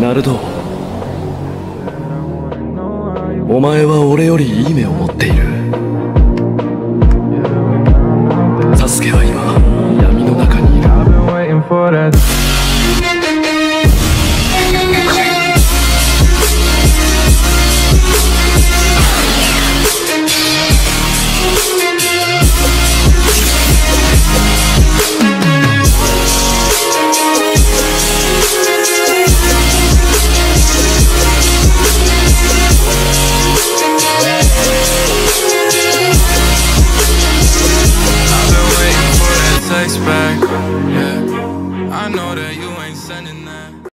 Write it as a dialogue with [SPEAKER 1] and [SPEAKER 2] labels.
[SPEAKER 1] ナルトお前は俺よりいい目を持っている。サスケは今闇の中にいる。
[SPEAKER 2] Yeah, I know that you ain't sending that.